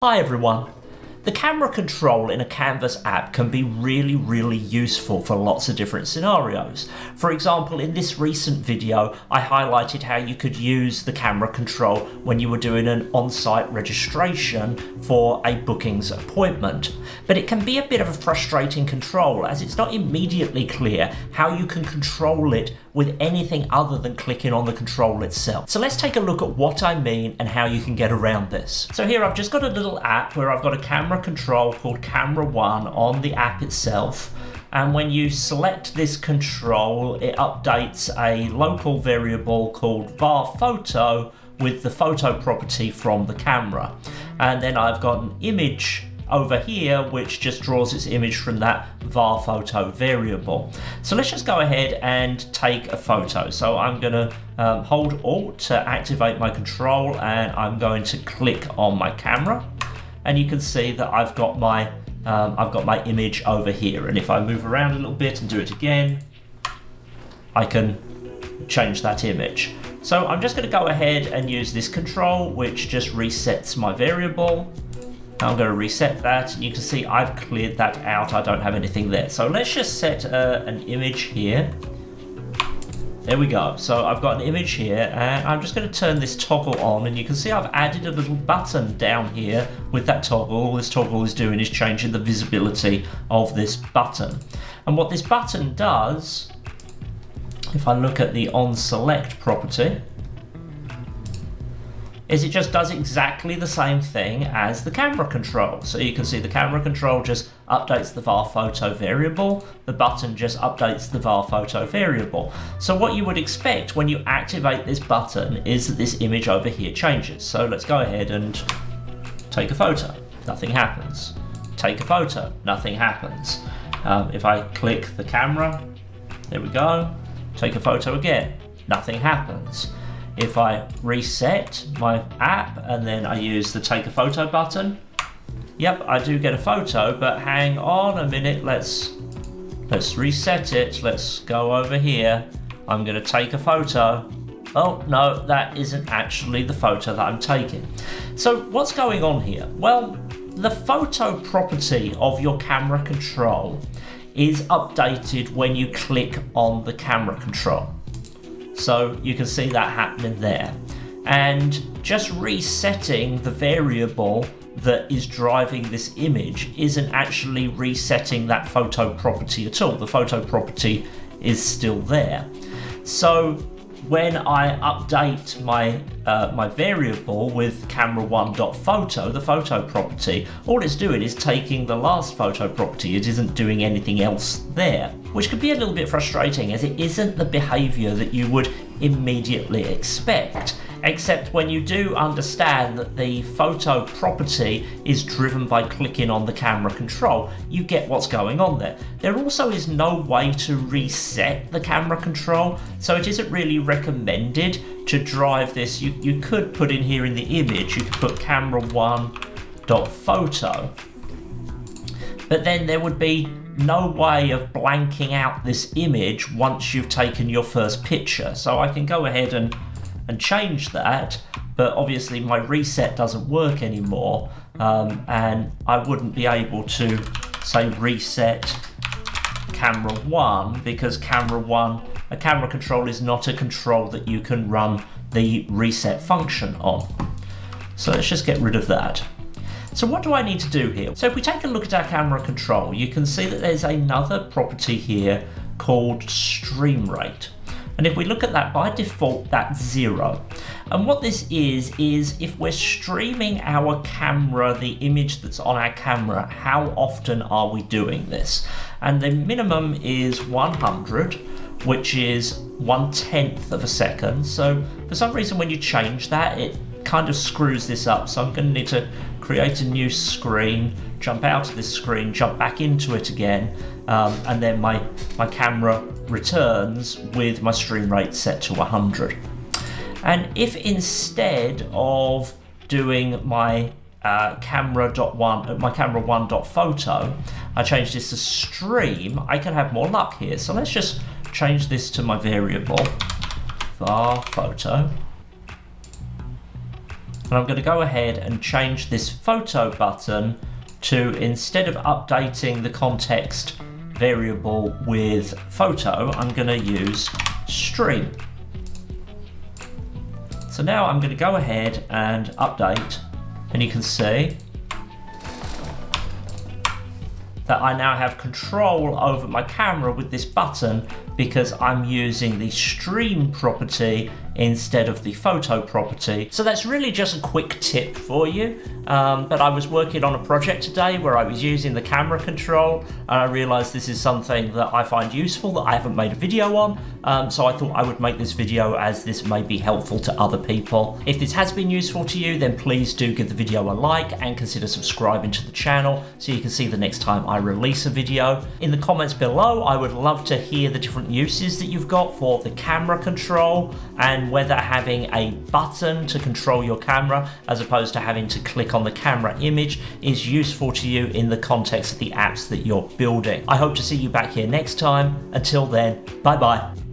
Hi everyone. The camera control in a Canvas app can be really, really useful for lots of different scenarios. For example, in this recent video, I highlighted how you could use the camera control when you were doing an on-site registration for a bookings appointment. But it can be a bit of a frustrating control as it's not immediately clear how you can control it with anything other than clicking on the control itself. So let's take a look at what I mean and how you can get around this. So here I've just got a little app where I've got a camera control called Camera One on the app itself. And when you select this control, it updates a local variable called var photo with the photo property from the camera. And then I've got an image over here, which just draws its image from that var photo variable. So let's just go ahead and take a photo. So I'm going to um, hold Alt to activate my control and I'm going to click on my camera. And you can see that I've got my um, I've got my image over here. And if I move around a little bit and do it again, I can change that image. So I'm just going to go ahead and use this control, which just resets my variable. I'm going to reset that you can see I've cleared that out. I don't have anything there. So let's just set uh, an image here. There we go. So I've got an image here and I'm just going to turn this toggle on and you can see I've added a little button down here with that toggle. All this toggle is doing is changing the visibility of this button. And what this button does, if I look at the on select property, is it just does exactly the same thing as the camera control. So you can see the camera control just updates the var photo variable, the button just updates the var photo variable. So what you would expect when you activate this button is that this image over here changes. So let's go ahead and take a photo, nothing happens. Take a photo, nothing happens. Um, if I click the camera, there we go, take a photo again, nothing happens. If I reset my app and then I use the take a photo button, yep, I do get a photo, but hang on a minute, let's let's reset it. Let's go over here. I'm gonna take a photo. Oh no, that isn't actually the photo that I'm taking. So what's going on here? Well, the photo property of your camera control is updated when you click on the camera control. So you can see that happening there. And just resetting the variable that is driving this image isn't actually resetting that photo property at all. The photo property is still there. So when I update my uh, my variable with camera one.photo, the photo property, all it's doing is taking the last photo property. It isn't doing anything else there, which could be a little bit frustrating as it isn't the behavior that you would immediately expect except when you do understand that the photo property is driven by clicking on the camera control, you get what's going on there. There also is no way to reset the camera control, so it isn't really recommended to drive this. You, you could put in here in the image, you could put camera one dot photo, but then there would be no way of blanking out this image once you've taken your first picture. So I can go ahead and and change that, but obviously my reset doesn't work anymore, um, and I wouldn't be able to say reset camera one because camera one, a camera control is not a control that you can run the reset function on. So let's just get rid of that. So what do I need to do here? So if we take a look at our camera control, you can see that there's another property here called stream rate. And if we look at that, by default, that's zero. And what this is, is if we're streaming our camera, the image that's on our camera, how often are we doing this? And the minimum is 100, which is one tenth of a second. So for some reason, when you change that, it kind of screws this up. So I'm going to need to create a new screen, jump out of this screen, jump back into it again, um, and then my, my camera returns with my stream rate set to 100. And if instead of doing my uh, camera dot one, uh, my camera one dot photo, I change this to stream, I can have more luck here. So let's just change this to my variable var photo. And I'm going to go ahead and change this photo button to instead of updating the context variable with photo, I'm going to use stream. So now I'm going to go ahead and update and you can see that I now have control over my camera with this button because I'm using the stream property instead of the photo property. So that's really just a quick tip for you. Um, but I was working on a project today where I was using the camera control and I realized this is something that I find useful that I haven't made a video on. Um, so I thought I would make this video as this may be helpful to other people. If this has been useful to you, then please do give the video a like and consider subscribing to the channel so you can see the next time I release a video. In the comments below, I would love to hear the different uses that you've got for the camera control whether having a button to control your camera as opposed to having to click on the camera image is useful to you in the context of the apps that you're building. I hope to see you back here next time. Until then, bye bye.